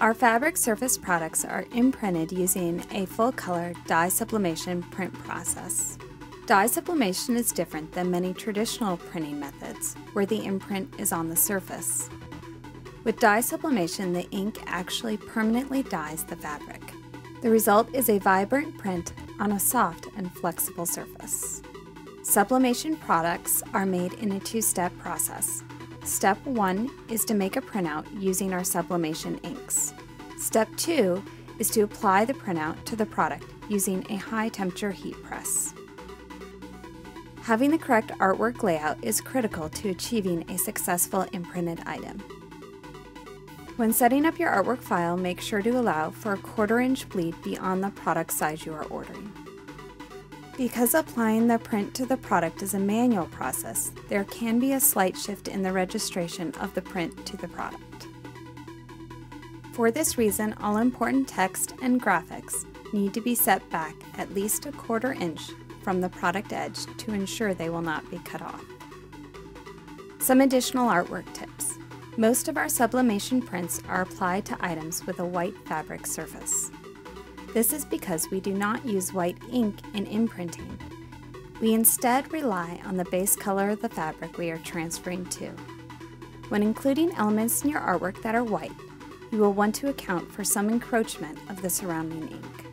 Our fabric surface products are imprinted using a full color dye sublimation print process. Dye sublimation is different than many traditional printing methods, where the imprint is on the surface. With dye sublimation, the ink actually permanently dyes the fabric. The result is a vibrant print on a soft and flexible surface. Sublimation products are made in a two-step process. Step 1 is to make a printout using our sublimation inks. Step 2 is to apply the printout to the product using a high temperature heat press. Having the correct artwork layout is critical to achieving a successful imprinted item. When setting up your artwork file, make sure to allow for a quarter inch bleed beyond the product size you are ordering. Because applying the print to the product is a manual process, there can be a slight shift in the registration of the print to the product. For this reason, all important text and graphics need to be set back at least a quarter inch from the product edge to ensure they will not be cut off. Some additional artwork tips. Most of our sublimation prints are applied to items with a white fabric surface. This is because we do not use white ink in imprinting. We instead rely on the base color of the fabric we are transferring to. When including elements in your artwork that are white, you will want to account for some encroachment of the surrounding ink.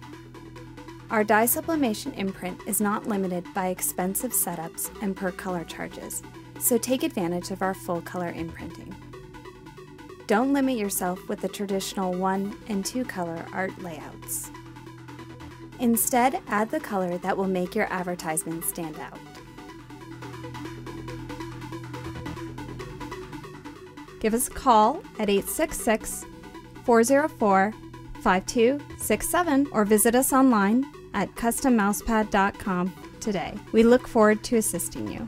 Our dye sublimation imprint is not limited by expensive setups and per color charges, so take advantage of our full color imprinting. Don't limit yourself with the traditional one and two color art layouts. Instead, add the color that will make your advertisement stand out. Give us a call at 866 404 5267 or visit us online at custommousepad.com today. We look forward to assisting you.